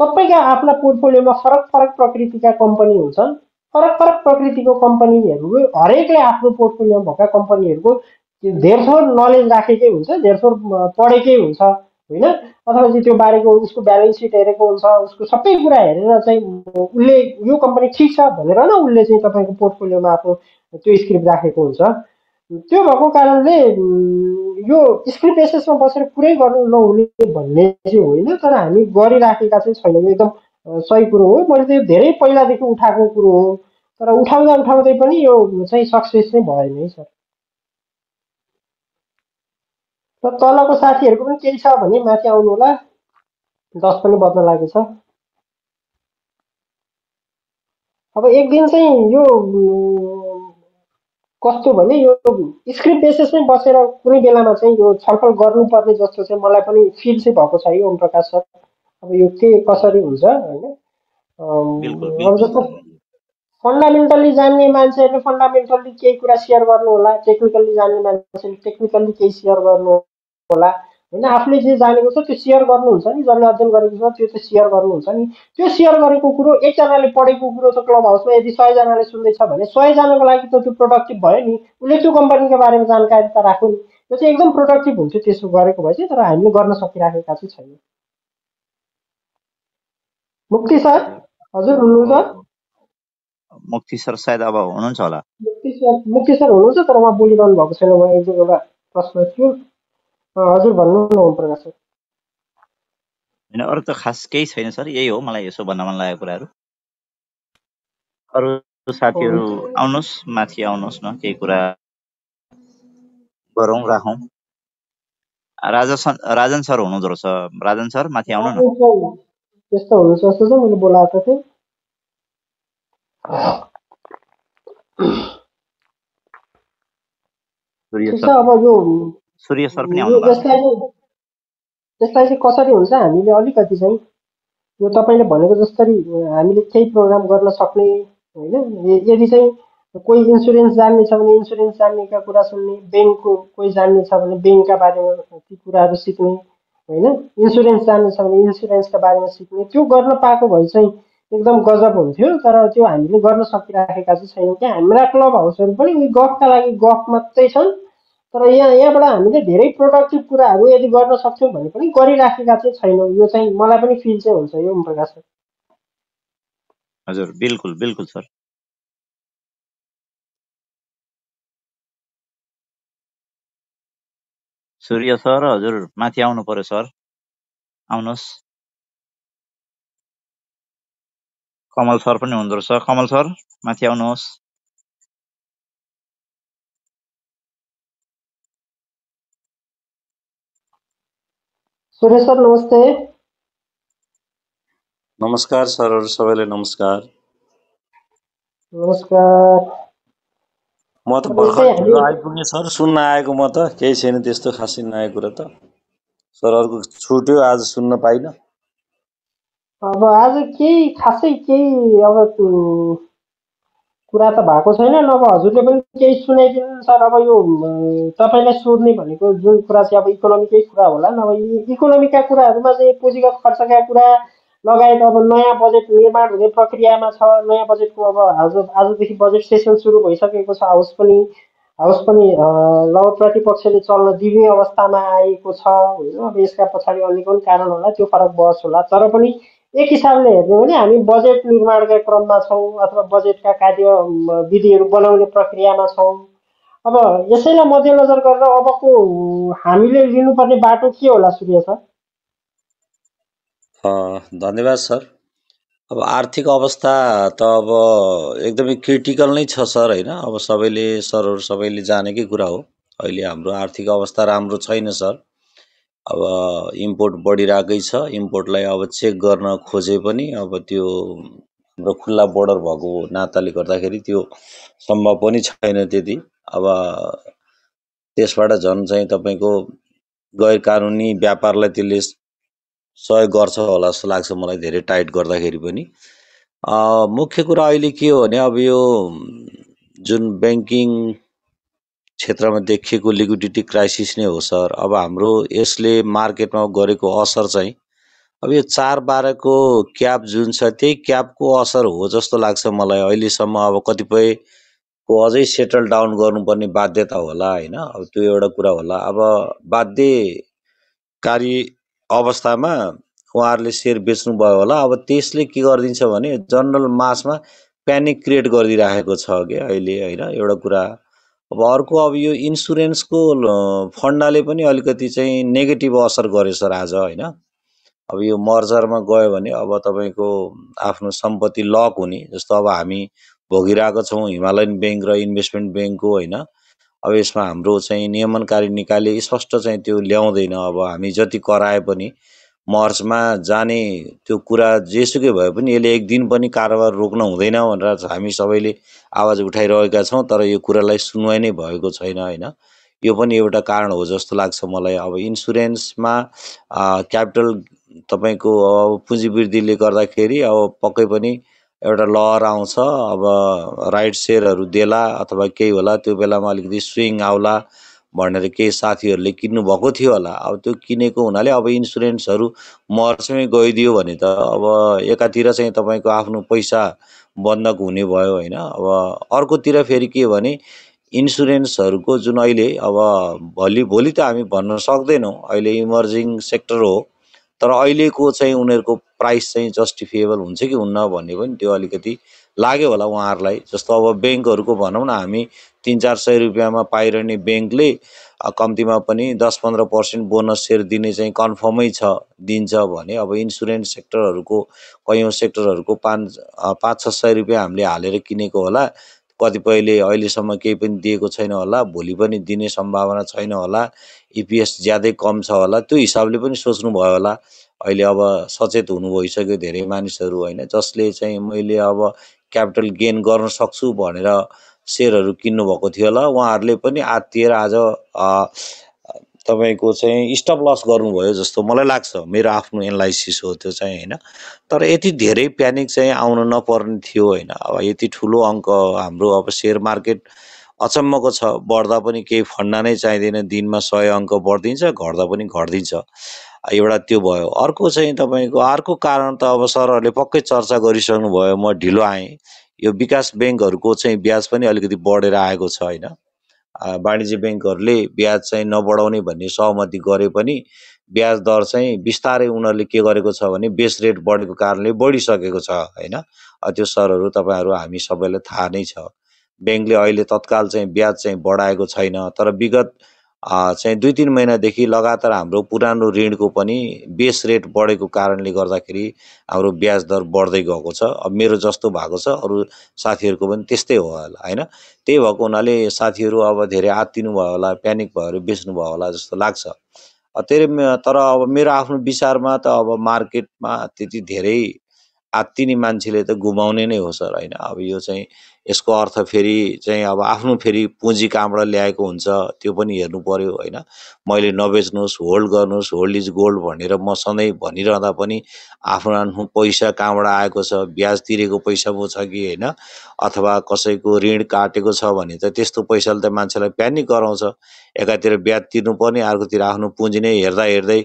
सबैका आफ्ना पोर्टफोलियोमा फरक फरक प्रकृतिका कम्पनी हुन्छन्। फरक फरक प्रकृतिको कम्पनीहरू हरेकले आफ्नो पोर्टफोलियोमा भएका कम्पनीहरूको धेरथोर नलेज राखेकै हुन्छ धेरथोर पढेकै हुन्छ होइन? अथवा चाहिँ त्यो बारेको उसको ब्यालेन्स सिट हेरेको हुन्छ उसको सबै कुरा हेरेर चाहिँ उसले यो कम्पनी ठिक छ भनेर न उसले चाहिँ तपाईँको पोर्टफोलियोमा आफ्नो त्यो स्क्रिप्ट राखेको हुन्छ। त्यो भएको कारणले यो स्क्रिप्ट एसेसमा बसेर पुरै गर्नु नहुने भन्ने चाहिँ होइन तर हामी गरिराखेका चाहिँ छैनौँ। एकदम सही कुरो हो। मैले त धेरै पहिलादेखि उठाएको कुरो हो। तर उठाउँदा उठाउँदै पनि यो चाहिँ सक्सेस चाहिँ भएन है सर। र तलको साथीहरूको पनि केही छ भने माथि आउनु होला दस पनि बज्न लागेको छ अब एक दिन चाहिँ यो कस्तो भने यो स्क्रिप्ट बेसिसमै बसेर कुनै बेलामा चाहिँ यो छलफल गर्नुपर्ने जस्तो चाहिँ मलाई पनि फिल चाहिँ भएको छ यो ओम प्रकाश सर। अब यो के कसरी हुन्छ होइन? अब जस्तो फन्डामेन्टल्ली जान्ने मान्छेहरूले फन्डामेन्टल्ली केही कुरा सेयर गर्नु होला टेक्निकल्ली जान्ने मान्छेले टेक्निकल्ली केही सेयर गर्नु होला। होइन आफूले जे जानेको छ त्यो सेयर गर्नुहुन्छ नि जसले अध्ययन गरेको छ त्यो चाहिँ सेयर गर्नुहुन्छ नि। त्यो सेयर गरेको कुरो एकजनाले पढेको कुरो त क्लब हाउसमा यदि सयजनाले सुन्दैछ भने सयजनाको लागि त त्यो प्रोडक्टिभ भयो नि। उसले त्यो कम्पनीको बारेमा जानकारी त राख्यो नि। त्यो चाहिँ एकदम प्रोडक्टिभ हुन्थ्यो त्यसो गरेको भए चाहिँ तर हामीले गर्न सकिराखेका चाहिँ छैन। मुक्ति सर? हजुर हुनुहुन्छ? मुक्ति सर सायद अब हुनुहुन्छ होला। मुक्ति सर मुक्ति सर हुनुहुन्छ तर उहाँ बोलिरहनु भएको छैन। उहाँ एक एउटा प्रश्न थियो। हजुर भन्नु न ओम प्रकाश सर। होइन अरू त खास केही छैन सर यही हो मलाई यसो भन्न मन लागेको कुराहरू। अरू साथीहरू आउनुहोस् माथि आउनुहोस् न केही कुरा गरौँ राखौँ। राजा राजन सर हुनुहुँदो रहेछ राजन सर माथि आउनु न। त्यस्तो हुनु जस्तो चाहिँ मैले बोलाएको थिएँ। अब यो सूर्य सर पनि आउनु यसलाई चाहिँ कसरी हुन्छ हामीले अलिकति चाहिँ यो तपाईँले भनेको जसरी हामीले केही प्रोग्राम गर्न सक्ने होइन? यदि चाहिँ कोही इन्सुरेन्स जान्ने छ भने इन्सुरेन्स जान्नेका कुरा सुन्ने ब्याङ्कको कोही जान्ने छ भने ब्याङ्कका बारेमा ती कुराहरू सिक्ने होइन? इन्सुरेन्स जान्ने छ भने इन्सुरेन्सका बारेमा सिक्ने। त्यो गर्न पाएको भए चाहिँ एकदम गजब हुन्थ्यो तर त्यो हामीले गर्न सकिराखेका चाहिँ छैनौँ क्या हाम्रा क्लब हाउसहरू पनि गफका लागि गफ मात्रै छन्। तर यहाँ यहाँबाट हामीले धेरै प्रोडक्टिभ कुराहरू यदि गर्न सक्छौँ भने पनि गरिराखेका चाहिँ छैनौँ। यो चाहिँ मलाई पनि फिल चाहिँ हुन्छ यो प्रकाश हजुर बिल्कुल बिल्कुल सर। सूर्य सर हजुर माथि आउनु पर्यो सर। आउनुहोस्। कमल सर पनि हुँदो रहेछ। कमल सर माथि आउनुहोस्। सुरेश सर नमस्ते। नमस्कार सरहरू सबैलाई नमस्कार। नमस्कार। म त भर्खर आइपुगेँ सर सुन्न आएको म त। केही छैन त्यस्तो खासै नयाँ कुरा त। सरहरूको छुट्यो आज सुन्न पाइनँ। अब आज केही खासै केही अब कुरा त भएको छैन नभए हजुरले पनि केही सुनाइदिनु सर अब यो तपाईँलाई सोध्ने भनेको जुन कुरा चाहिँ अब इकोनोमीकै कुरा होला नभए इकोनोमीका कुराहरूमा चाहिँ पुँजीगत खर्चका कुरा लगायत अब नयाँ बजेट निर्माण हुने प्रक्रियामा छ नयाँ बजेटको अब आज आजदेखि बजेट सेसन सुरु भइसकेको छ हाउस पनि हाउस पनि लगभग प्रतिपक्षले चल्न दिने अवस्थामा आएको छ होइन अब यसका पछाडि अन्य कुन कारण होला त्यो फरक बहस होला तर पनि एक हिसाबले हेर्ने भने हामी बजेट निर्माणका क्रममा छौँ अथवा बजेटका कार्य विधिहरू बनाउने प्रक्रियामा छौँ। अब यसैलाई मध्यनजर गरेर अबको हामीले लिनुपर्ने बाटो के होला सूर्य सर? धन्यवाद सर। अब आर्थिक अवस्था त अब एकदमै क्रिटिकल नै छ सर होइन? अब सबैले सरहरू सबैले जानेकै कुरा हो। अहिले हाम्रो आर्थिक अवस्था राम्रो छैन सर। अब इम्पोर्ट बढिरहेकै छ। इम्पोर्टलाई अब चेक गर्न खोजे पनि अब त्यो हाम्रो खुल्ला बोर्डर भएको नाताले गर्दाखेरि त्यो सम्भव पनि छैन त्यति। अब त्यसबाट झन् चाहिँ तपाईँको गैर कानुनी व्यापारलाई त्यसले सहयोग गर्छ होला जस्तो लाग्छ मलाई धेरै टाइट गर्दाखेरि पनि। मुख्य कुरा अहिले के हो भने अब यो जुन ब्याङ्किङ क्षेत्रमा देखिएको लिक्विडिटी क्राइसिस नै हो सर। अब हाम्रो यसले मार्केटमा गरेको असर चाहिँ अब यो चार बाह्रको क्याप जुन छ त्यही क्यापको असर हो जस्तो लाग्छ मलाई। अहिलेसम्म अब कतिपयको अझै सेटल डाउन गर्नुपर्ने बाध्यता होला होइन? अब त्यो एउटा कुरा होला। अब बाध्यकारी अवस्थामा उहाँहरूले सेयर बेच्नुभयो होला। अब त्यसले के गरिदिन्छ भने जनरल मासमा प्यानिक क्रिएट गरिदिइराखेको छ कि अहिले होइन? एउटा कुरा अब अर्को अब यो इन्सुरेन्सको फन्डाले पनि अलिकति चाहिँ नेगेटिभ असर गर्यो सर आज होइन? अब यो मर्जरमा गयो भने अब तपाईँको आफ्नो सम्पत्ति लक हुने जस्तो अब हामी भोगिरहेको छौँ हिमालयन ब्याङ्क र इन्भेस्टमेन्ट ब्याङ्कको होइन? अब यसमा हाम्रो चाहिँ नियमनकारी निकायले स्पष्ट चाहिँ त्यो ल्याउँदैन अब हामी जति कराए पनि मर्चमा जाने त्यो कुरा जेसुकै भए पनि यसले एक दिन पनि कारोबार रोक्न हुँदैन भनेर हामी सबैले आवाज उठाइरहेका छौँ तर यो कुरालाई सुनवाई नै भएको छैन होइन? यो पनि एउटा कारण हो जस्तो लाग्छ मलाई। अब इन्सुरेन्समा क्यापिटल तपाईँको अब पुँजी वृद्धिले गर्दाखेरि अब पक्कै पनि एउटा लहर आउँछ। अब राइट सेयरहरू देला अथवा केही होला त्यो बेलामा अलिकति स्विङ आउला। भनेर केही साथीहरूले किन्नुभएको थियो होला। अब त्यो किनेको हुनाले अब इन्सुरेन्सहरू मर्चमै गइदियो भने त अब एकातिर चाहिँ तपाईँको आफ्नो पैसा बन्धक हुने भयो होइन। अब अर्कोतिर फेरि के भने इन्सुरेन्सहरूको जुन अहिले अब भोलि भोलि त हामी भन्न सक्दैनौँ अहिले इमर्जिङ सेक्टर हो। तर अहिलेको चाहिँ उनीहरूको प्राइस चाहिँ जस्टिफिएबल हुन्छ कि हुन्न भन्ने पनि त्यो अलिकति लाग्यो होला उहाँहरूलाई। जस्तो अब ब्याङ्कहरूको भनौँ न हामी तिन चार सय रुपियाँमा पाइरहने ब्याङ्कले कम्तीमा पनि दस पन्ध्र पर्सेन्ट बोनस सेयर दिने चाहिँ कन्फर्मै छ दिन्छ भने अब इन्सुरेन्स सेक्टरहरूको कैयौँ सेक्टरहरूको पाँच पाँच छ सय रुपियाँ हामीले हालेर किनेको होला। कतिपयले अहिलेसम्म केही पनि दिएको छैन होला भोलि पनि दिने सम्भावना छैन होला इपिएस ज्यादै कम छ होला त्यो हिसाबले पनि सोच्नुभयो होला। अहिले अब सचेत हुनु भइसक्यो धेरै मानिसहरू होइन जसले चाहिँ मैले अब क्यापिटल गेन गर्न सक्छु भनेर सेयरहरू किन्नुभएको थियो होला। उहाँहरूले पनि आत्तिएर आज तपाईँको चाहिँ स्टप लस गर्नुभयो जस्तो मलाई लाग्छ। मेरो आफ्नो एनालाइसिस हो त्यो चाहिँ होइन? तर यति धेरै प्यानिक चाहिँ आउन नपर्ने थियो होइन? अब यति ठुलो अङ्क हाम्रो अब सेयर मार्केट अचम्मको छ। बढ्दा पनि केही फन्डा नै चाहिँदैन। दिनमा सय अङ्क बढिदिन्छ घट्दा पनि घटिदिन्छ। एउटा त्यो भयो। अर्को चाहिँ तपाईँको अर्को कारण त अब सरहरूले पक्कै चर्चा गरिसक्नु भयो म ढिलो आएँ। यो विकास ब्याङ्कहरूको चाहिँ ब्याज पनि अलिकति बढेर आएको छ होइन? वाणिज्य ब्याङ्कहरूले ब्याज चाहिँ नबढाउने भन्ने सहमति गरे पनि ब्याज दर चाहिँ बिस्तारै उनीहरूले के गरेको छ भने बेस रेट बढेको कारणले बढिसकेको छ होइन? त्यो सरहरू तपाईँहरू हामी सबैलाई थाहा नै छ। ब्याङ्कले अहिले तत्काल चाहिँ ब्याज चाहिँ बढाएको छैन तर विगत चाहिँ दुई तिन महिनादेखि लगातार हाम्रो पुरानो ऋणको पनि बेस रेट बढेको कारणले गर्दाखेरि हाम्रो ब्याज दर बढ्दै गएको छ। अब मेरो जस्तो भएको छ अरू साथीहरूको पनि त्यस्तै हो होला होइन? त्यही भएको हुनाले साथीहरू अब धेरै आत्तिनु भयो होला प्यानिक भएर बेच्नु भयो होला जस्तो लाग्छ। त्यही तर अब मेरो आफ्नो विचारमा त अब मार्केटमा त्यति धेरै आत्तिने मान्छेले त गुमाउने नै हो सर होइन? अब यो चाहिँ यसको अर्थ फेरि चाहिँ अब आफ्नो फेरि पुँजी कहाँबाट ल्याएको हुन्छ त्यो पनि हेर्नु पऱ्यो होइन? मैले नबेच्नुहोस् होल्ड गर्नुहोस् होल्ड इज गोल्ड भनेर म सधैँ भनिरहँदा पनि आफ्नो आफ्नो पैसा कहाँबाट आएको छ ब्याज तिरेको पैसा पो छ कि होइन? अथवा कसैको ऋण काटेको छ भने त त्यस्तो पैसाले त मान्छेलाई प्यानिक गराउँछ। एकातिर ब्याज तिर्नुपर्ने अर्कोतिर आफ्नो पुँजी नै हेर्दा हेर्दै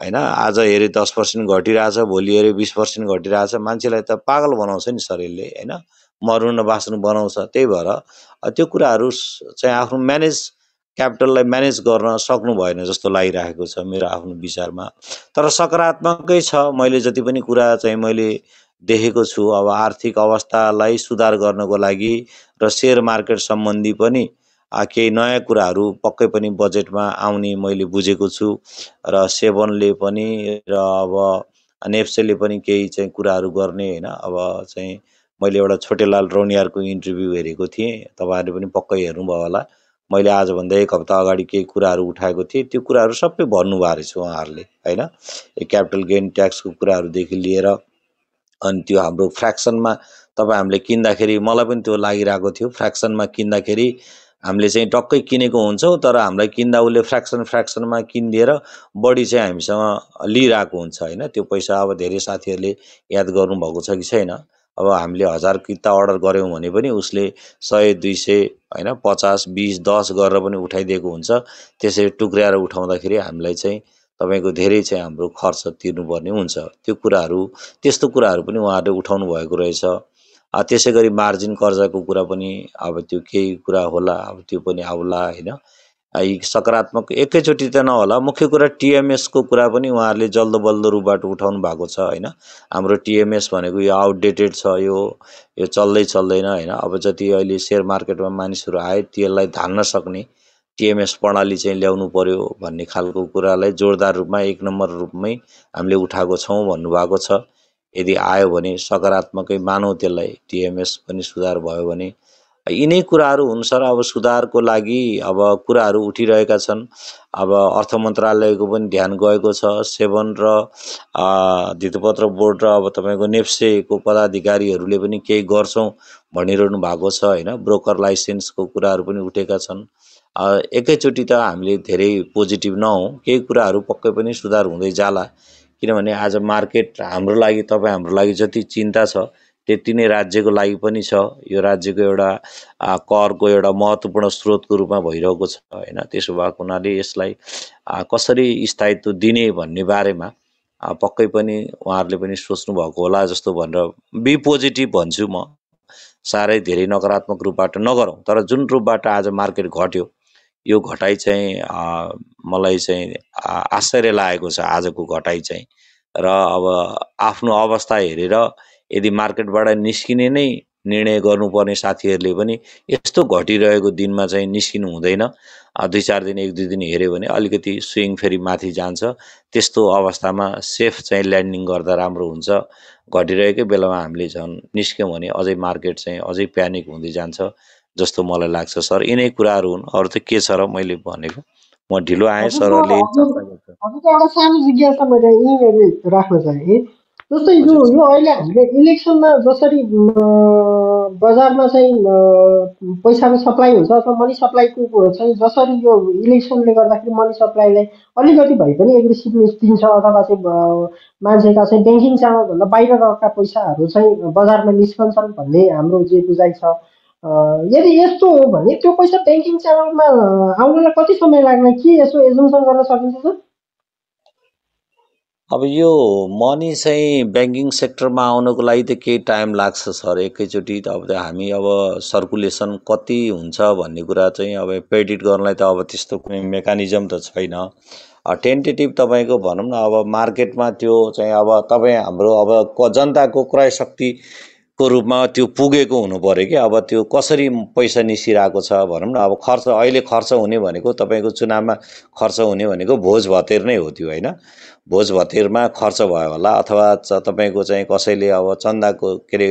होइन? आज हेऱ्यो दस पर्सेन्ट घटिरहेछ भोलि हेऱ्यो बिस पर्सेन्ट घटिरहेछ। मान्छेलाई त पागल बनाउँछ नि यसले होइन? मर्नु नबाँच्नु बनाउँछ त्यही भएर। त्यो कुराहरू चाहिँ आफ्नो म्यानेज क्यापिटललाई म्यानेज गर्न सक्नु भएन जस्तो लागिरहेको छ मेरो आफ्नो विचारमा। तर सकारात्मकै छ। मैले जति पनि कुरा चाहिँ मैले देखेको छु अब आर्थिक अवस्थालाई सुधार गर्नको लागि र सेयर मार्केट सम्बन्धी पनि केही नयाँ कुराहरू पक्कै पनि बजेटमा आउने मैले बुझेको छु र सेभनले पनि र अब नेप्सेले पनि केही चाहिँ कुराहरू गर्ने होइन। अब चाहिँ मैले एउटा छोटेलाल रौनियारको इन्टरभ्यू हेरेको थिएँ। तपाईँहरूले पनि पक्कै हेर्नुभयो होला। मैले आजभन्दा एक हप्ता अगाडि केही कुराहरू उठाएको थिएँ। त्यो कुराहरू सबै भन्नुभएको रहेछ उहाँहरूले होइन? क्यापिटल गेन ट्याक्सको कुराहरूदेखि लिएर अनि त्यो हाम्रो फ्रेक्सनमा तपाईँ हामीले किन्दाखेरि मलाई पनि त्यो लागिरहेको थियो। फ्रेक्सनमा किन्दाखेरि हामीले चाहिँ टक्कै किनेको हुन्छौँ तर हामीलाई किन्दा उसले फ्रेक्सन फ्रेक्सनमा किनिदिएर बढी चाहिँ हामीसँग लिइरहेको हुन्छ होइन? त्यो पैसा अब धेरै साथीहरूले याद गर्नुभएको छ कि छैन? अब हामीले हजार किता अर्डर गऱ्यौँ भने पनि उसले सय दुई सय होइन पचास बिस दस गरेर पनि उठाइदिएको हुन्छ। त्यसरी टुक्र्याएर उठाउँदाखेरि हामीलाई चाहिँ तपाईँको धेरै चाहिँ हाम्रो खर्च तिर्नुपर्ने हुन्छ। त्यो कुराहरू त्यस्तो कुराहरू पनि उहाँहरूले उठाउनु भएको रहेछ। त्यसै गरी मार्जिन कर्जाको कुरा पनि अब त्यो केही कुरा होला अब त्यो पनि आउला होइन? यी सकारात्मक एकैचोटि त नहोला। मुख्य कुरा टिएमएसको कुरा पनि उहाँहरूले जल्दो बल्दो रूपबाट उठाउनु भएको छ होइन? हाम्रो टिएमएस भनेको यो आउटडेटेड छ यो यो चल्दै चल्दैन होइन? अब जति अहिले सेयर मार्केटमा मानिसहरू आए त्यसलाई धान्न सक्ने टिएमएस प्रणाली चाहिँ ल्याउनु पर्यो भन्ने खालको कुरालाई जोरदार रूपमा एक नम्बर रूपमै हामीले उठाएको छौँ भन्नुभएको छ। यदि आयो भने सकारात्मकै मानौँ त्यसलाई टिएमएस पनि सुधार भयो भने। यिनै कुराहरू हुन् सर। अब सुधारको लागि अब कुराहरू उठिरहेका छन्। अब अर्थ मन्त्रालयको पनि ध्यान गएको छ। सेवन र धितोपत्र बोर्ड र अब तपाईँको नेप्सेको पदाधिकारीहरूले पनि केही गर्छौँ भनिरहनु भएको छ होइन? ब्रोकर लाइसेन्सको कुराहरू पनि उठेका छन्। एकैचोटि त हामीले धेरै पोजिटिभ नहौँ। केही कुराहरू पक्कै पनि सुधार हुँदै जाला। किनभने आज मार्केट हाम्रो लागि तपाईँ हाम्रो लागि जति चिन्ता छ त्यति नै राज्यको लागि पनि छ। यो राज्यको एउटा करको एउटा महत्त्वपूर्ण स्रोतको रूपमा भइरहेको छ होइन? त्यसो भएको हुनाले यसलाई कसरी स्थायित्व दिने भन्ने बारेमा पक्कै पनि उहाँहरूले पनि सोच्नु भएको होला जस्तो भनेर बी पोजिटिभ भन्छु म। साह्रै धेरै नकारात्मक रूपबाट नगरौँ तर जुन रूपबाट आज मार्केट घट्यो यो घटाइ चाहिँ मलाई चाहिँ आश्चर्य लागेको छ आजको घटाइ चाहिँ। र अब आफ्नो अवस्था हेरेर यदि मार्केटबाट निस्किने नै निर्णय गर्नुपर्ने साथीहरूले पनि यस्तो घटिरहेको दिनमा चाहिँ निस्किनु हुँदैन। दुई चार दिन एक दुई दिन हेऱ्यो भने अलिकति स्विङ फेरि माथि जान्छ। त्यस्तो अवस्थामा सेफ चाहिँ ल्यान्डिङ गर्दा राम्रो हुन्छ। घटिरहेकै बेलामा हामीले झन् निस्क्यौँ भने अझै मार्केट चाहिँ अझै प्यानिक हुँदै जान्छ। जस्तो मलाई लाग्छ सर। यिनै कुराहरू हुन्। अरू त के छ र मैले भनेको? म ढिलो आएँ सरहरूले एउटा सानो जिज्ञासा मैले यहीँनिर राख्न चाहेँ जस्तै यो यो अहिले हामीले इलेक्सनमा जसरी बजारमा चाहिँ पैसाको सप्लाई हुन्छ अथवा मनी सप्लाईको चाहिँ जसरी यो इलेक्सनले गर्दाखेरि मनी सप्लाईलाई अलिकति भए पनि एग्रेसिभनेस दिन्छ अथवा चाहिँ मान्छेका चाहिँ ब्याङ्किङ च्यानलभन्दा बाहिर रहेका पैसाहरू चाहिँ बजारमा निस्कन्छन् भन्ने हाम्रो जे बुझाइ छ यदि यस्तो हो भने त्यो पैसा ब्याङ्किङ च्यानलमा आउनलाई कति समय लाग्ने? के यसो एजुम्सन गर्न सकिन्छ सर? अब यो मनी चाहिँ ब्याङ्किङ सेक्टरमा आउनको लागि त केही टाइम लाग्छ सर एकैचोटि त अब हामी अब सर्कुलेसन कति हुन्छ भन्ने कुरा चाहिँ अब प्रेडिट गर्नलाई त अब त्यस्तो कुनै मेकानिजम त छैन। टेन्टेटिभ तपाईँको भनौँ न अब मार्केटमा त्यो चाहिँ अब तपाईँ हाम्रो अब जनताको क्रय शक्तिको रूपमा त्यो पुगेको हुनु पऱ्यो कि? अब त्यो कसरी पैसा निस्किरहेको छ भनौँ न अब खर्च अहिले खर्च हुने भनेको तपाईँको चुनावमा खर्च हुने भनेको भोज भतेर नै हो त्यो होइन? भोज भतेरमा खर्च भयो होला अथवा तपाईँको चाहिँ कसैले अब चन्दाको के अरे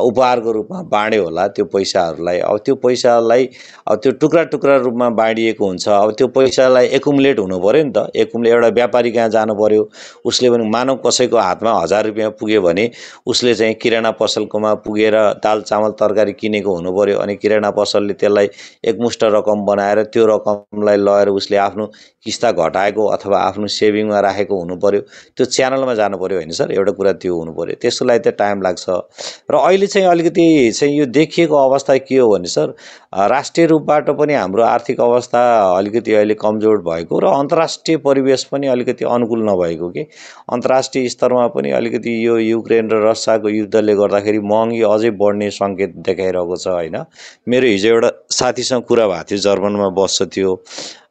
उपहारको रूपमा बाँड्यो होला त्यो पैसाहरूलाई अब त्यो पैसालाई अब त्यो टुक्रा टुक्रा रूपमा बाँडिएको हुन्छ अब त्यो पैसालाई एकुमुलेट हुनु पऱ्यो नि त एकुमुले एउटा व्यापारी कहाँ जानु पऱ्यो उसले पनि मानव कसैको हातमा हजार रुपियाँ पुग्यो भने उसले चाहिँ किराना पसलकोमा पुगेर दाल चामल तरकारी किनेको हुनु पऱ्यो अनि किराना पसलले त्यसलाई एकमुष्ट रकम बनाएर त्यो रकमलाई लगेर उसले आफ्नो किस्ता घटाएको अथवा आफ्नो सेभिङमा राखेको हुनु पऱ्यो त्यो च्यानलमा जानु पऱ्यो होइन सर एउटा कुरा त्यो हुनु पऱ्यो लागि त टाइम लाग्छ। र अहिले चाहिँ अलिकति चाहिँ यो देखिएको अवस्था के हो भने सर राष्ट्रिय रूपबाट पनि हाम्रो आर्थिक अवस्था अलिकति अहिले कमजोर भएको र अन्तर्राष्ट्रिय परिवेश पनि अलिकति अनुकूल नभएको कि। अन्तर्राष्ट्रिय स्तरमा पनि अलिकति यो युक्रेन र रसियाको युद्धले गर्दाखेरि महँगी अझै बढ्ने सङ्केत देखाइरहेको छ होइन। मेरो हिजो एउटा साथीसँग कुरा भएको थियो जर्मनमा बस्छ थियो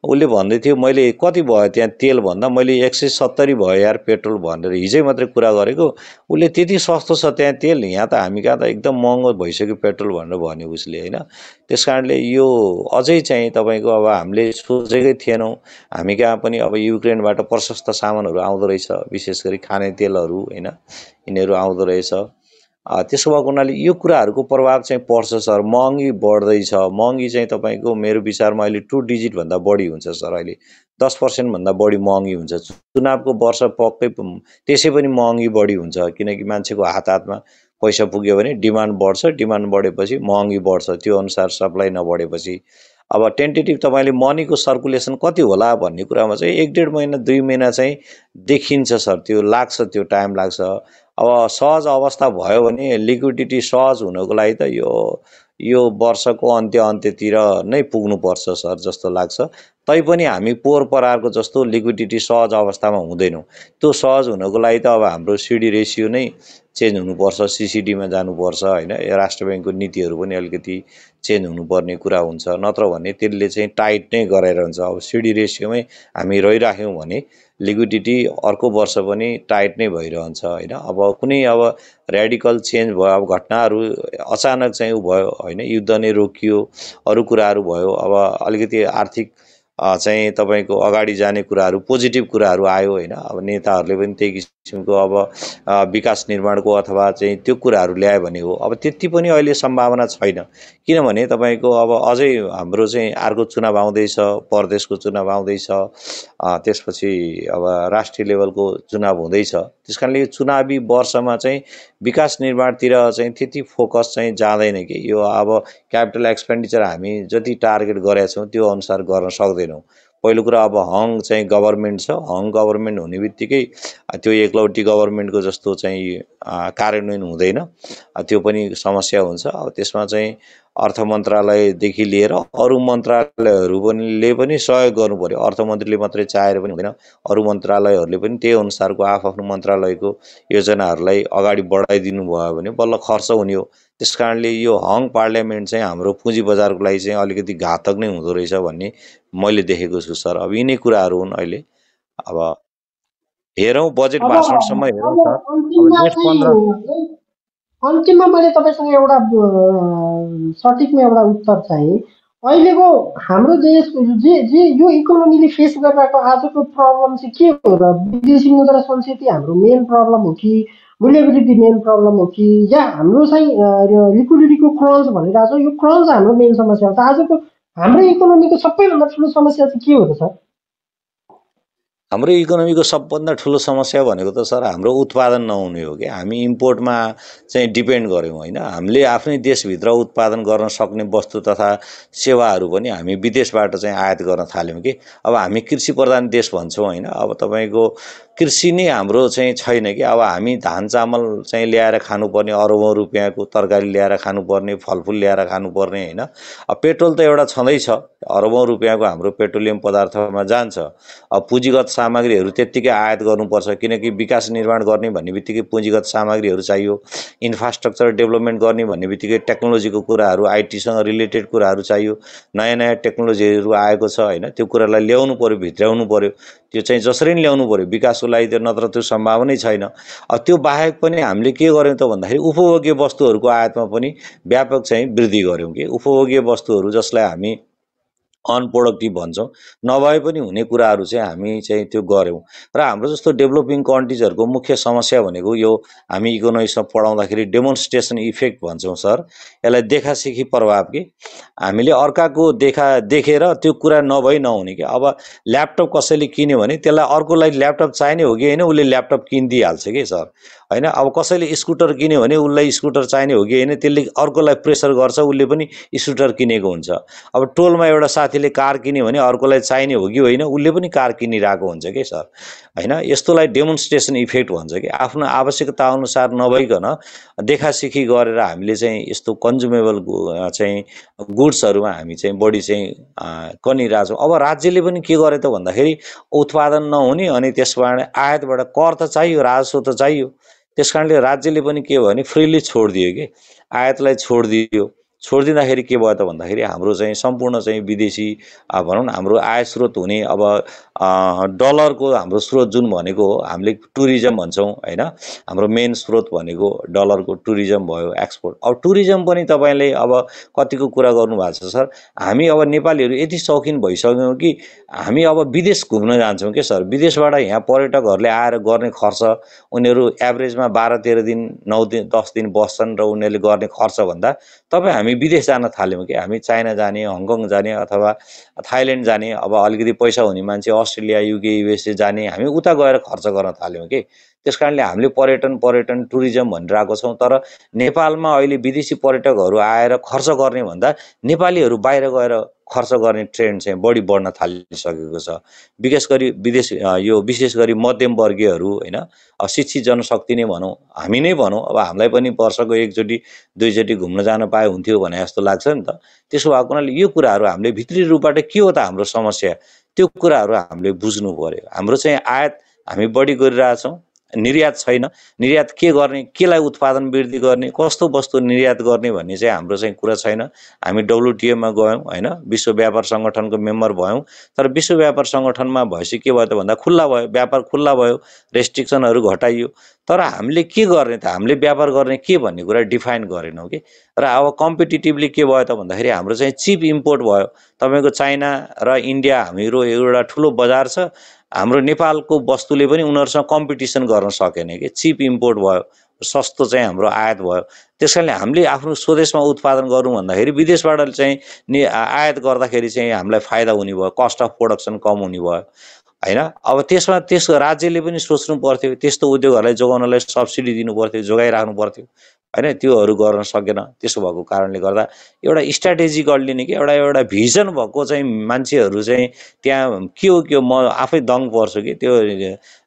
उसले भन्दै थियो मैले कति भयो त्यहाँ तेल भन्दा? मैले एक सय सत्तरी भयो यार पेट्रोल भनेर। हिजै मात्रै कुरा गरेको। उसले त्यति सस्तो छ त्यहाँ तेल? यहाँ त हामी कहाँ त एकदम महँगो भइसक्यो पेट्रोल भनेर भन्यो उसले होइन? त्यस कारणले यो अझै चाहिँ तपाईँको अब हामीले सोचेकै थिएनौँ। हामी कहाँ पनि अब युक्रेनबाट प्रशस्त सामानहरू आउँदो रहेछ विशेष गरी खाने तेलहरू होइन? यिनीहरू आउँदो रहेछ। त्यसो भएको हुनाले यो कुराहरूको प्रभाव चाहिँ पर्छ सर। महँगी बढ्दैछ। महँगी चाहिँ तपाईँको मेरो विचारमा अहिले टु डिजिटभन्दा बढी हुन्छ सर। अहिले दस पर्सेन्टभन्दा बढी महँगी हुन्छ। चुनावको वर्ष पक्कै त्यसै पनि महँगी बढी हुन्छ। किनकि मान्छेको हात हातमा पैसा पुग्यो भने डिमान्ड बढ्छ। डिमान्ड बढेपछि महँगी बढ्छ। त्यो अनुसार सप्लाई नबढेपछि। अब टेन्टेटिभ तपाईँले मनीको सर्कुलेसन कति होला भन्ने कुरामा चाहिँ एक डेढ महिना दुई महिना चाहिँ देखिन्छ सर। त्यो लाग्छ त्यो टाइम लाग्छ। अब सहज अवस्था भयो भने लिक्विडिटी सहज हुनको लागि त यो यो वर्षको अन्त्य अन्त्यतिर नै पुग्नुपर्छ सर जस्तो लाग्छ। तैपनि हामी पोहोर परारको जस्तो लिक्विडिटी सहज अवस्थामा हुँदैनौँ। त्यो सहज हुनको लागि त अब हाम्रो सिडी रेसियो नै चेन्ज हुनुपर्छ सिसिडीमा जानुपर्छ होइन? राष्ट्र ब्याङ्कको नीतिहरू पनि अलिकति चेन्ज हुनुपर्ने कुरा हुन्छ। नत्र भने त्यसले चाहिँ टाइट नै गराएर हुन्छ। अब सिडी रेसियोमै हामी रहिराख्यौँ भने लिक्विडिटी अर्को वर्ष पनि टाइट नै भइरहन्छ होइन? अब कुनै अब ऱ्याडिकल चेन्ज भयो अब घटनाहरू अचानक चाहिँ उ भयो होइन? युद्ध नै रोकियो अरू कुराहरू भयो। अब अलिकति आर्थिक चाहिँ तपाईँको अगाडि जाने कुराहरू पोजिटिभ कुराहरू आयो होइन। अब नेताहरूले पनि त्यही किसिमको अब विकास निर्माणको अथवा चाहिँ त्यो कुराहरू ल्यायो भने हो। अब त्यति पनि अहिले सम्भावना छैन। किनभने तपाईँको अब अझै हाम्रो चाहिँ अर्को चुनाव आउँदैछ प्रदेशको चुनाव आउँदैछ त्यसपछि अब राष्ट्रिय लेभलको चुनाव हुँदैछ। त्यस कारणले यो चुनावी वर्षमा चाहिँ विकास निर्माणतिर चाहिँ त्यति फोकस चाहिँ जाँदैन कि यो अब क्यापिटल एक्सपेन्डिचर हामी जति टार्गेट गरेका छौँ त्यो अनुसार गर्न सक्दैनौँ। पहिलो कुरा अब हङ चाहिँ गभर्मेन्ट छ। हङ गभर्मेन्ट हुने बित्तिकै त्यो एकलौटी गभर्मेन्टको जस्तो चाहिँ कार्यान्वयन हुँदैन। त्यो पनि समस्या हुन्छ। अब त्यसमा चाहिँ अर्थ मन्त्रालयदेखि लिएर अरू मन्त्रालयहरू पनि पनि सहयोग पऱ्यो अर्थमन्त्रीले मात्रै चाहेर पनि हुँदैन। अरू मन्त्रालयहरूले पनि त्यही अनुसारको आफ्नो मन्त्रालयको योजनाहरूलाई अगाडि बढाइदिनु भयो भने बल्ल खर्च हुने हो। त्यस कारणले यो हङ पार्लियामेन्ट चाहिँ हाम्रो पुँजी बजारको लागि चाहिँ अलिकति घातक नै हुँदो रहेछ भन्ने मैले देखेको छु सर। अब यिनै कुराहरू हुन् अहिले। अब हेरौँ बजेट भाषणसम्म हेरौँ अन्तिममा मैले तपाईँसँग एउटा सठिकमा एउटा उत्तर चाहिँ। अहिलेको हाम्रो देश जे जे यो इकोनोमीले फेस गरिरहेको आजको प्रब्लम चाहिँ के हो र विदेशी मुद्रा संस्कृति हाम्रो मेन प्रब्लम हो कि मूल्यवृद्धि मेन प्रब्लम हो कि या हाम्रो चाहिँ लिक्विडिटीको क्रन्च भनिरहेको छ। यो क्रन्च हाम्रो मेन समस्या हो। त आजको हाम्रो इकोनोमीको सबैभन्दा ठुलो समस्या चाहिँ के हो त सर हाम्रो इकोनोमीको सबभन्दा ठुलो समस्या भनेको त सर हाम्रो उत्पादन नहुने हो कि। हामी इम्पोर्टमा चाहिँ डिपेन्ड गऱ्यौँ होइन। हामीले आफ्नै देशभित्र उत्पादन गर्न सक्ने वस्तु तथा सेवाहरू पनि हामी विदेशबाट चाहिँ आयात गर्न थाल्यौँ कि। अब हामी कृषि प्रधान देश भन्छौँ होइन। अब तपाईँको कृषि नै हाम्रो चाहिँ छैन कि। अब हामी धान चामल चाहिँ ल्याएर खानुपर्ने अरबौँ रुपियाँको तरकारी ल्याएर खानुपर्ने फलफुल ल्याएर खानुपर्ने होइन। अब पेट्रोल त एउटा छँदैछ अरबौँ रुपियाँको हाम्रो पेट्रोलियम पदार्थमा जान्छ। अब पुँजीगत सामग्रीहरू त्यत्तिकै आयात गर्नुपर्छ किनकि विकास निर्माण गर्ने भन्ने बित्तिकै पुँजीगत सामग्रीहरू चाहियो। इन्फ्रास्ट्रक्चर डेभलपमेन्ट गर्ने भन्ने बित्तिकै टेक्नोलोजीको कुराहरू आइटीसँग रिलेटेड कुराहरू चाहियो। नयाँ नयाँ टेक्नोलोजीहरू आएको छ होइन त्यो कुरालाई ल्याउनु पऱ्यो भित्राउनु पऱ्यो त्यो चाहिँ जसरी नै ल्याउनु पऱ्यो विकासको लागि त नत्र त्यो सम्भावनै छैन। त्यो बाहेक पनि हामीले के गर्यौँ त भन्दाखेरि उपभोग्य वस्तुहरूको आयातमा पनि व्यापक चाहिँ वृद्धि गऱ्यौँ कि। उपभोग्य वस्तुहरू जसलाई हामी अनप्रोडक्टिभ भन्छौँ। नभए पनि हुने कुराहरू चाहिँ हामी चाहिँ त्यो गऱ्यौँ। र हाम्रो जस्तो डेभलपिङ कन्ट्रिजहरूको मुख्य समस्या भनेको यो हामी इकोनोमिक्समा पढाउँदाखेरि डेमोन्स्ट्रेसन इफेक्ट भन्छौँ सर। यसलाई देखासेखी प्रभाव कि? हामीले अर्काको देखा देखेर त्यो कुरा नभई नहुने कि? अब ल्यापटप कसैले किन्यो भने त्यसलाई अर्कोलाई ल्यापटप चाहिने हो कि होइन उसले ल्यापटप किनिदिइहाल्छ कि सर? होइन? अब कसैले स्कुटर किन्यो भने उसलाई स्कुटर चाहिने हो कि होइन? त्यसले अर्कोलाई प्रेसर गर्छ उसले पनि स्कुटर किनेको हुन्छ। अब टोलमा एउटा साथीले कार किन्यो भने अर्कोलाई चाहिने हो कि होइन? उसले पनि कार किनिरहेको हुन्छ कि सर? होइन? यस्तोलाई डेमोन्स्ट्रेसन इफेक्ट भन्छ कि? आफ्नो आवश्यकता अनुसार नभइकन देखासेखी गरेर हामीले चाहिँ यस्तो कन्जुमेबल चाहिँ गुड्सहरूमा हामी चाहिँ बढी चाहिँ कनिरहेछौँ। अब राज्यले पनि के गर्यो त भन्दाखेरि उत्पादन नहुने अनि त्यसबाट आयातबाट कर त चाहियो राजस्व त चाहियो। त्यस कारणले राज्यले पनि के भयो भने फ्रिली छोडिदियो कि आयातलाई छोडिदियो। छोडिदिँदाखेरि के भयो त भन्दाखेरि हाम्रो चाहिँ सम्पूर्ण चाहिँ विदेशी भनौँ न हाम्रो आय स्रोत हुने अब डलरको हाम्रो स्रोत जुन भनेको हो हामीले टुरिज्म भन्छौँ होइन? हाम्रो मेन स्रोत भनेको डलरको टुरिज्म भयो एक्सपोर्ट। अब टुरिज्म पनि तपाईँले अब कतिको कुरा गर्नुभएको छ सर? हामी अब नेपालीहरू यति सौखिन भइसक्यौँ कि हामी अब विदेश घुम्न जान्छौँ क्या सर? विदेशबाट यहाँ पर्यटकहरूले आएर गर्ने खर्च उनीहरू एभरेजमा बाह्र तेह्र दिन नौ दिन दस दिन बस्छन् र उनीहरूले गर्ने खर्चभन्दा तपाईँ हामी विदेश जान थाल्यौँ कि हामी चाइना जाने हङकङ जाने अथवा थाइल्यान्ड जाने अब अलिकति पैसा हुने मान्छे अस्ट्रेलिया युके युएसए जाने हामी उता गएर खर्च गर्न थाल्यौँ कि। त्यस कारणले हामीले पर्यटन पर्यटन टुरिज्म भनेर आएको छौँ तर नेपालमा अहिले विदेशी पर्यटकहरू आएर खर्च गर्ने भन्दा नेपालीहरू बाहिर गएर खर्च गर्ने ट्रेन्ड चाहिँ बढी बढ्न थालिसकेको छ। विशेष गरी विदेश यो विशेष गरी मध्यमवर्गीयहरू होइन? शिक्षित जनशक्ति नै भनौँ हामी नै भनौँ। अब हामीलाई पनि वर्षको एकचोटि दुईचोटि घुम्न जान पाए हुन्थ्यो भने जस्तो लाग्छ नि त। त्यसो भएको हुनाले यो कुराहरू हामीले भित्री रूपबाट के हो त हाम्रो समस्या? त्यो कुराहरू हामीले बुझ्नु पऱ्यो हाम्रो चाहिँ आयात हामी बढी गरिरहेछौँ। निर्यात छैन। निर्यात के गर्ने केलाई उत्पादन वृद्धि गर्ने कस्तो वस्तु निर्यात गर्ने भन्ने चाहिँ हाम्रो चाहिँ कुरा छैन। हामी डब्लुटिएमा गयौँ होइन विश्व व्यापार सङ्गठनको मेम्बर भयौँ। तर विश्व व्यापार सङ्गठनमा भएपछि के भयो त भन्दा खुल्ला भयो व्यापार खुल्ला भयो रेस्ट्रिक्सनहरू घटाइयो। तर हामीले के गर्ने त? हामीले व्यापार गर्ने के भन्ने कुरा डिफाइन गरेनौँ कि? र अब कम्पिटेटिभली के भयो त भन्दाखेरि हाम्रो चाहिँ चिप इम्पोर्ट भयो। तपाईँको चाइना र इन्डिया हाम्रो एउटा ठुलो बजार छ। हाम्रो नेपालको वस्तुले पनि उनीहरूसँग कम्पिटिसन गर्न सकेन कि। चिप इम्पोर्ट भयो सस्तो चाहिँ हाम्रो आयात भयो। त्यस कारणले हामीले आफ्नो स्वदेशमा उत्पादन गरौँ भन्दाखेरि विदेशबाट चाहिँ नि आयात गर्दाखेरि चाहिँ हामीलाई फाइदा हुने भयो कस्ट अफ प्रोडक्सन कम हुने भयो। होइन? अब त्यसमा त्यसको राज्यले पनि सोच्नु पर्थ्यो त्यस्तो उद्योगहरूलाई जोगाउनलाई सब्सिडी दिनु पर्थ्यो जोगाइराख्नु पर्थ्यो। होइन? त्योहरू गर्न सकेन। त्यसो भएको कारणले गर्दा एउटा स्ट्राटेजिकल्ली नै कि? एउटा एउटा भिजन भएको चाहिँ मान्छेहरू चाहिँ त्यहाँ के हो के हो म आफै दङ पर्छु कि? त्यो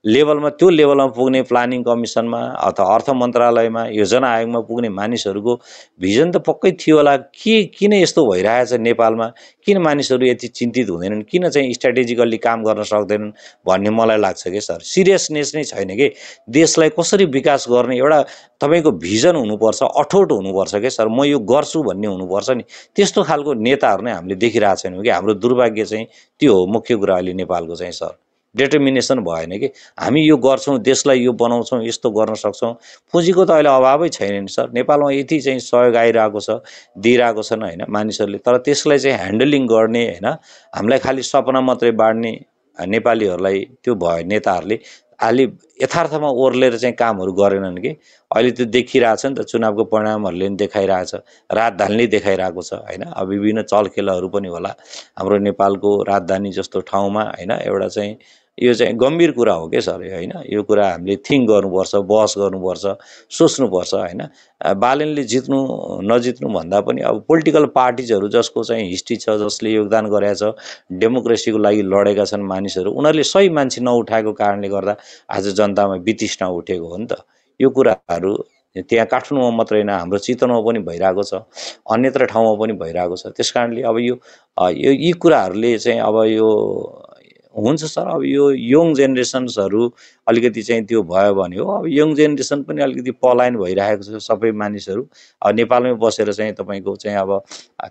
लेभलमा त्यो लेभलमा पुग्ने प्लानिङ कमिसनमा अथवा अर्थ मन्त्रालयमा योजना आयोगमा पुग्ने मानिसहरूको भिजन त पक्कै थियो होला। के किन यस्तो भइरहेछ नेपालमा? किन मानिसहरू यति चिन्तित हुँदैनन्? किन चाहिँ स्ट्राटेजिकल्ली काम गर्न सक्दैनन् भन्ने मलाई लाग्छ कि सर? सिरियसनेस नै छैन कि? देशलाई कसरी विकास गर्ने? एउटा तपाईँको भिजन हुनुपर्छ अठोट हुनुपर्छ क्या सर? म यो गर्छु भन्ने हुनुपर्छ नि। त्यस्तो खालको नेताहरू नै हामीले देखिरहेको छैनौँ कि। हाम्रो दुर्भाग्य चाहिँ त्यो हो मुख्य कुरा अहिले नेपालको चाहिँ सर। डिटर्मिनेसन भएन कि हामी यो गर्छौँ देशलाई यो बनाउँछौँ यस्तो गर्न सक्छौँ। पुँजीको त अहिले अभावै छैन नि सर। नेपालमा यति चाहिँ सहयोग आइरहेको छ दिइरहेको छन् होइन मानिसहरूले। तर त्यसलाई चाहिँ ह्यान्डलिङ गर्ने होइन हामीलाई खालि सपना मात्रै बाँड्ने नेपालीहरूलाई त्यो भयो नेताहरूले अलि यथार्थमा ओर्लेर चाहिँ कामहरू गरेनन् कि। अहिले त्यो देखिरहेछ नि त चुनावको परिणामहरूले पनि देखाइरहेछ राजधानीले देखाइरहेको छ होइन? अब विभिन्न चलखेलहरू पनि होला हाम्रो नेपालको राजधानी जस्तो ठाउँमा होइन? एउटा चाहिँ यो चाहिँ गम्भीर कुरा हो क्या सर होइन? यो कुरा हामीले थिङ्क गर्नुपर्छ बहस गर्नुपर्छ सोच्नुपर्छ होइन? बालनले जित्नु नजित्नु भन्दा पनि अब पोलिटिकल पार्टिजहरू जसको चाहिँ हिस्ट्री छ जसले योगदान गरेका छ डेमोक्रेसीको लागि लडेका छन् मानिसहरू उनीहरूले सही मान्छे नउठाएको कारणले गर्दा आज जनतामा वितृष्णा उठेको हो नि त। यो कुराहरू त्यहाँ काठमाडौँमा मात्रै होइन हाम्रो चितवनमा पनि भइरहेको छ अन्यत्र ठाउँमा पनि भइरहेको छ। त्यस कारणले अब यो यी कुराहरूले चाहिँ अब यो हुन्छ सर। अब यो यङ जेनेरेसन्सहरू अलिकति चाहिँ त्यो भयो भने हो। अब यङ जेनेरेसन पनि अलिकति पलायन भइरहेको छ सबै मानिसहरू। अब नेपालमै बसेर चाहिँ तपाईँको चाहिँ अब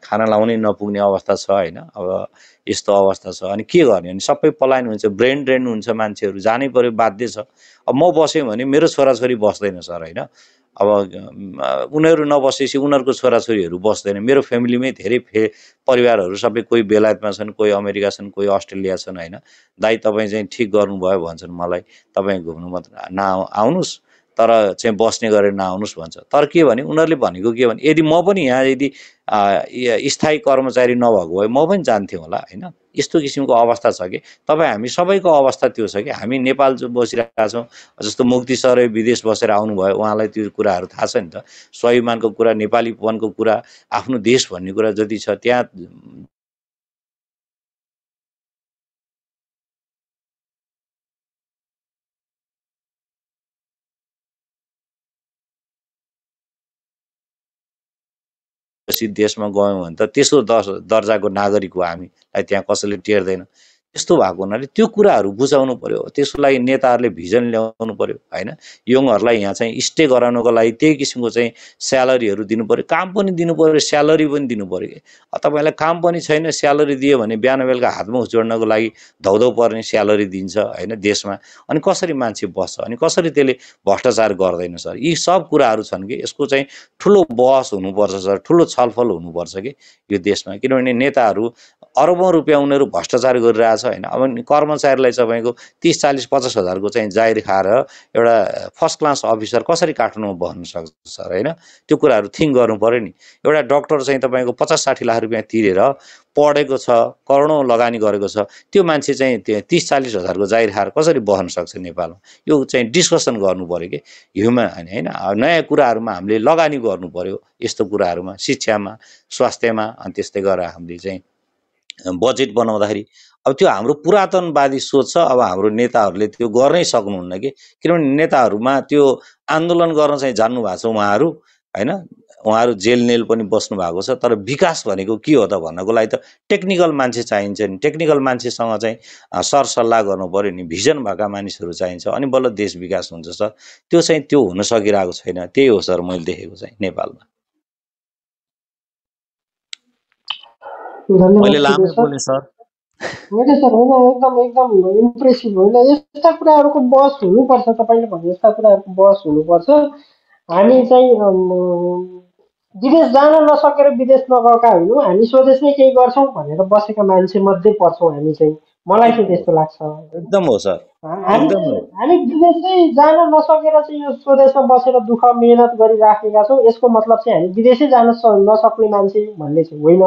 खाना लाउनै नपुग्ने अवस्था छ होइन। अब यस्तो अवस्था छ। अनि के गर्ने? अनि सबै पलायन हुन्छ ब्रेन ड्रेन हुन्छ मान्छेहरू। जानै पऱ्यो बाध्य छ। अब म बसेँ भने मेरो छोराछोरी बस्दैन सर होइन। अब उनीहरू नबसेपछि उनीहरूको छोराछोरीहरू बस्दैन। मेरो फ्यामिलीमै धेरै फे परिवारहरू सबै कोही बेलायतमा छन् कोही अमेरिका छन् कोही अस्ट्रेलिया छन् होइन? दाइ तपाईँ चाहिँ ठिक गर्नुभयो भन्छन् मलाई। तपाईँ घुम्नु मात्र न आउनुहोस्। तर चाहिँ बस्ने गरेर नआउनुहोस् भन्छ। तर के भने उनीहरूले भनेको के भने यदि म पनि यहाँ यदि स्थायी कर्मचारी नभएको भए म पनि जान्थेँ होला होइन? यस्तो किसिमको अवस्था छ कि तपाईँ हामी सबैको अवस्था त्यो छ कि हामी नेपाल बसिरहेका छौँ जस्तो मुक्ति सर विदेश बसेर आउनुभयो उहाँलाई त्यो कुराहरू थाहा छ नि त? स्वाभिमानको कुरा नेपालीपनको कुरा आफ्नो देश भन्ने कुरा जति छ त्यहाँ विकसित देशमा गयौँ भने त त्यस्तो दर्जाको नागरिक हो हामीलाई त्यहाँ कसैले टेर्दैन। त्यस्तो भएको हुनाले त्यो कुराहरू बुझाउनु पऱ्यो त्यसको लागि नेताहरूले भिजन ल्याउनु पऱ्यो होइन? यङहरूलाई यहाँ चाहिँ स्टे गराउनुको लागि त्यही किसिमको चाहिँ स्यालेरीहरू दिनु पऱ्यो काम पनि दिनु पऱ्यो स्यालेरी पनि दिनु पऱ्यो तपाईँलाई काम पनि छैन स्यालेरी दियो भने बिहान बेलुका हातमुख जोड्नको लागि धौधौ पर्ने स्यालेरी दिन्छ होइन? देशमा। अनि कसरी मान्छे बस्छ? अनि कसरी त्यसले भ्रष्टाचार गर्दैन सर? यी सब कुराहरू छन् कि? यसको चाहिँ ठुलो बहस हुनुपर्छ सर। ठुलो छलफल हुनुपर्छ कि यो देशमा? किनभने नेताहरू अरबौँ रुपियाँ उनीहरू भ्रष्टाचार गरिरहेछ होइन। अब कर्मचारीलाई तपाईँको तिस चालिस पचास हजारको चाहिँ जाहिर खाएर एउटा फर्स्ट क्लास अफिसर कसरी काठमाडौँमा बस्न सक्छ सर होइन? त्यो कुराहरू थिङ्क गर्नु पऱ्यो नि। एउटा डक्टर चाहिँ तपाईँको पचास साठी लाख रुपियाँ तिरेर पढेको छ करोडौँ लगानी गरेको छ त्यो मान्छे चाहिँ तिस चालिस हजारको जाहिर खाएर कसरी बस्न सक्छ नेपालमा? यो चाहिँ डिस्कसन गर्नु पऱ्यो कि? ह्युमन होइन? नयाँ कुराहरूमा हामीले लगानी गर्नु पऱ्यो यस्तो कुराहरूमा शिक्षामा स्वास्थ्यमा अनि त्यस्तै गरेर हामीले चाहिँ बजेट बनाउँदाखेरि अब त्यो हाम्रो पुरातनवादी सोच छ अब हाम्रो नेताहरूले त्यो गर्नै सक्नुहुन्न कि? किनभने नेताहरूमा त्यो आन्दोलन गर्न चाहिँ जान्नु भएको छ उहाँहरू होइन? उहाँहरू जेल नेल पनि बस्नु भएको छ तर विकास भनेको के हो त भन्नको लागि त टेक्निकल मान्छे चाहिन्छ नि। टेक्निकल मान्छेसँग चाहिँ सरसल्लाह गर्नु पऱ्यो नि। भिजन भएका मानिसहरू चाहिन्छ अनि बल्ल देश विकास हुन्छ सर। त्यो चाहिँ त्यो हुन सकिरहेको छैन। त्यही हो सर मैले देखेको चाहिँ नेपालमा। मैले लामै बोलेँ सर होइन सर होइन एकदम एकदम इम्प्रेसिभ होइन यस्ता कुराहरूको बस हुनुपर्छ तपाईँले भने यस्ता कुराहरूको बस हुनुपर्छ हामी चाहिँ विदेश जान नसकेर विदेश नगएका होइनौँ हामी स्वदेश नै केही गर्छौँ भनेर बसेका मान्छे मध्ये पर्छौँ हामी चाहिँ मलाई चाहिँ त्यस्तो लाग्छ। एकदम हो सर। हामी विदेशै जान नसकेर चाहिँ यो स्वदेशमा बसेर दुःख मेहनत गरिराखेका छौँ यसको मतलब चाहिँ हामी विदेशै जान नसक्ने मान्छे भन्ने चाहिँ होइन।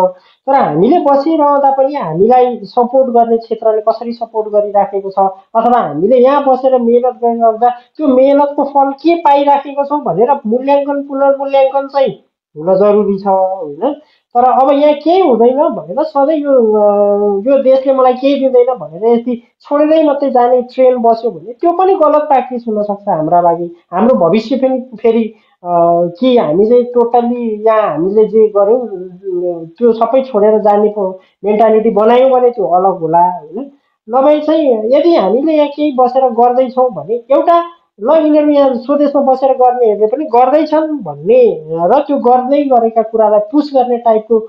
तर हामीले बसिरहँदा पनि हामीलाई सपोर्ट गर्ने क्षेत्रले कसरी सपोर्ट गरिराखेको छ? अथवा हामीले यहाँ बसेर मेहनत गरिरहँदा त्यो मेहनतको फल के पाइराखेको छौँ भनेर मूल्याङ्कन पुनर्मूल्याङ्कन चाहिँ हुन जरुरी छ होइन? तर अब यहाँ केही हुँदैन भनेर सधैँ यो यो देशले मलाई केही दिँदैन भनेर यति छोडेरै मात्रै जाने ट्रेन बस्यो भने त्यो पनि गलत प्र्याक्टिस हुनसक्छ हाम्रा लागि। हाम्रो भविष्य पनि फेरि कि हामी चाहिँ टोटल्ली यहाँ हामीले जे गऱ्यौँ त्यो सबै छोडेर जाने मेन्टालिटी बनायौँ भने त्यो अलग होला होइन? नभए चाहिँ यदि हामीले यहाँ केही बसेर गर्दैछौँ भने एउटा ल यिनीहरू यहाँ स्वदेशमा बसेर गर्नेहरूले पनि गर्दैछन् भन्ने र त्यो गर्दै गरेका कुरालाई पुस गर्ने टाइपको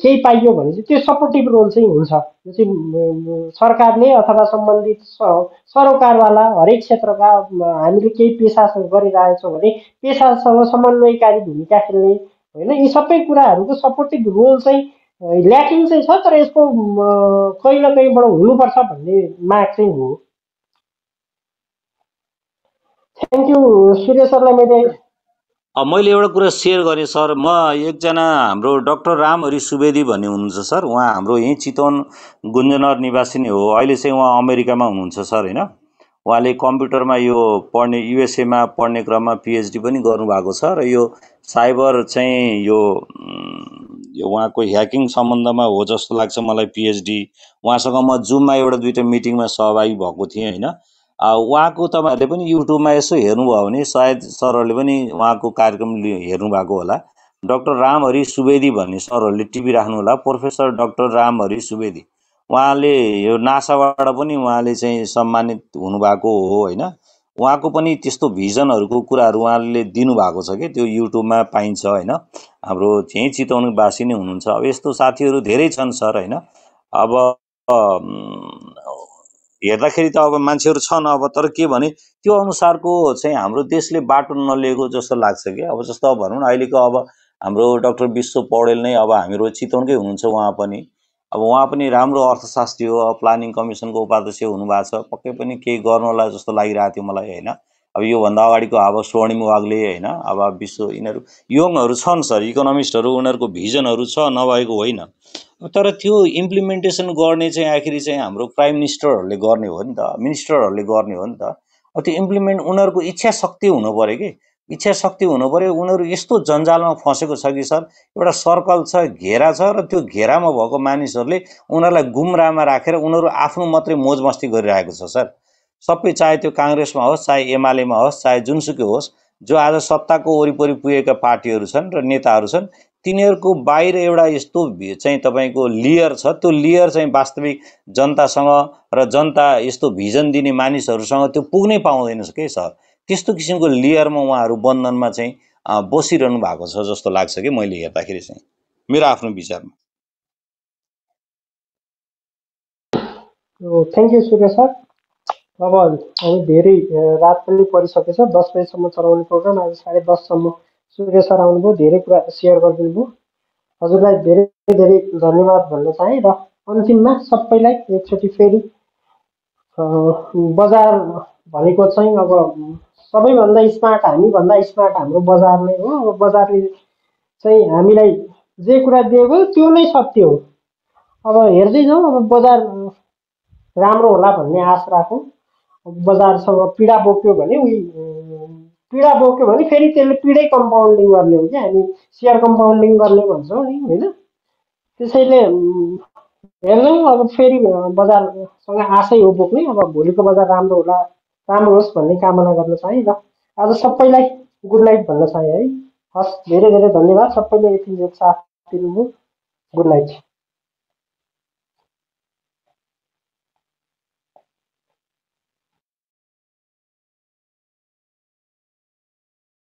केही पाइयो भने चाहिँ त्यो सपोर्टिभ रोल चाहिँ हुन्छ। जो चाहिँ सरकारले अथवा सम्बन्धित सरोकारवाला हरेक क्षेत्रका हामीले केही पेसा गरिरहेछौँ भने पेसासँग समन्वयकारी भूमिका खेल्ने होइन यी सबै कुराहरूको सपोर्टिभ रोल चाहिँ ल्याकिङ चाहिँ छ तर यसको कहीँ न कहीँबाट हुनुपर्छ भन्ने माग चाहिँ हो। थ्याङ्क यू सूर्य सरलाई मैले मैले एउटा कुरा सेयर गरेँ सर। म एकजना हाम्रो डक्टर रामहरि सुवेदी भन्ने हुनुहुन्छ सर। उहाँ हाम्रो यहीँ चितवन गुन्जनर निवासी नै हो। अहिले चाहिँ उहाँ अमेरिकामा हुनुहुन्छ सर होइन? उहाँले कम्प्युटरमा यो पढ्ने युएसएमा पढ्ने क्रममा पिएचडी पनि गर्नुभएको छ र यो साइबर चाहिँ यो उहाँको ह्याकिङ सम्बन्धमा हो जस्तो लाग्छ मलाई पिएचडी उहाँसँग म जुममा एउटा दुइटा मिटिङमा सहभागी भएको थिएँ होइन? उहाँको तपाईँहरूले पनि युट्युबमा यसो हेर्नुभयो भने सायद सरहरूले पनि उहाँको कार्यक्रम हेर्नुभएको होला। डक्टर रामहरि सुवेदी भन्ने सरहरूले टिभी राख्नु होला। Professor doctor Ramhari Subedi. उहाँले यो नासाबाट पनि उहाँले चाहिँ सम्मानित हुनुभएको हो होइन? उहाँको पनि त्यस्तो भिजनहरूको कुराहरू उहाँले दिनुभएको छ कि? त्यो युट्युबमा पाइन्छ होइन? हाम्रो यहीँ चितवनवासी नै हुनुहुन्छ। अब यस्तो साथीहरू धेरै छन् सर होइन? अब हेर्दाखेरि त अब मान्छेहरू छन् अब तर के भने त्यो अनुसारको चाहिँ हाम्रो देशले बाटो नलिएको जस्तो लाग्छ कि अब जस्तो अब भनौँ न अहिलेको अब हाम्रो डक्टर विश्व पौडेल नै अब हामीहरू चितवनकै हुनुहुन्छ उहाँ पनि। अब उहाँ पनि राम्रो अर्थशास्त्री हो प्लानिङ कमिसनको उपाध्यक्ष हुनुभएको छ। पक्कै पनि केही गर्नु होला जस्तो लागिरहेको थियो मलाई होइन? अब योभन्दा अगाडिको अब स्वर्णिम वागले होइन? अब विश्व यिनीहरू यङहरू छन् सर इकोनोमिस्टहरू उनीहरूको भिजनहरू छ नभएको होइन। तर त्यो इम्प्लिमेन्टेसन गर्ने चाहिँ आखिर चाहिँ हाम्रो प्राइम मिनिस्टरहरूले गर्ने हो नि त मिनिस्टरहरूले गर्ने हो नि त। अब त्यो इम्प्लिमेन्ट उनीहरूको इच्छा शक्ति हुनु पऱ्यो कि? इच्छा शक्ति हुनु पऱ्यो उनीहरू यस्तो जन्जालमा फँसेको छ कि सर? एउटा सर्कल छ घेरा छ र त्यो घेरामा भएको मानिसहरूले उनीहरूलाई गुमराहमा राखेर उनीहरू आफ्नो मात्रै मोज मस्ती गरिरहेको छ सर। सबै चाहे त्यो काङ्ग्रेसमा होस् चाहे एमालेमा होस् चाहे जुनसुकै होस् जो आज सत्ताको वरिपरि पुगेका पार्टीहरू छन् र नेताहरू छन् तिनीहरूको बाहिर एउटा यस्तो चाहिँ तपाईँको लियर छ। त्यो लियर चाहिँ वास्तविक जनतासँग र जनता यस्तो भिजन दिने मानिसहरूसँग त्यो पुग्नै पाउँदैन के सर? त्यस्तो किसिमको लेयरमा उहाँहरू बन्धनमा चाहिँ बसिरहनु भएको छ जस्तो लाग्छ कि मैले हेर्दाखेरि चाहिँ। मेरो आफ्नो विचारमा। थ्याङ्क यू सूर्य सर अब हामी धेरै रात पनि परिसकेछ। दस बजीसम्म चलाउने प्रोग्राम आज साढे दससम्म सूर्य सर आउनुभयो। धेरै कुरा सेयर गरिदिनु भयो हजुरलाई धेरै धेरै धन्यवाद भन्न चाहेँ र अन्तिममा सबैलाई एकचोटि फेरि बजार भनेको चाहिँ अब सबैभन्दा स्मार्ट हामीभन्दा स्मार्ट हाम्रो बजार नै हो। अब बजारले चाहिँ हामीलाई जे कुरा दिएको त्यो नै सत्य हो। अब हेर्दै जाउँ अब बजार राम्रो होला भन्ने आश राखौँ। बजारसँग पीडा बोक्यो भने उही पीडा बोक्यो भने फेरि त्यसले पीडै कम्पाउन्डिङ गर्ने हो कि हामी सेयर कम्पाउन्डिङ गर्ने भन्छौँ नि होइन? त्यसैले हेर्छौँ अब फेरि बजारसँग आशै हो बोक्ने अब भोलिको बजार राम्रो होला राम्रो होस् भन्ने कामना गर्न चाहे र आज सबैलाई गुड नाइट भन्न चाहे है। हस् धेरै धेरै धन्यवाद सबैले यति साथ दिनुभयो। Good night